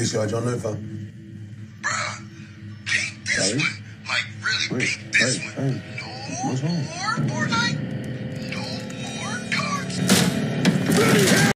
you see how John Luther? Bruh, paint this Hey. one. Like, really Wait, paint this hey, one. hey, No what's wrong? No more Fortnite?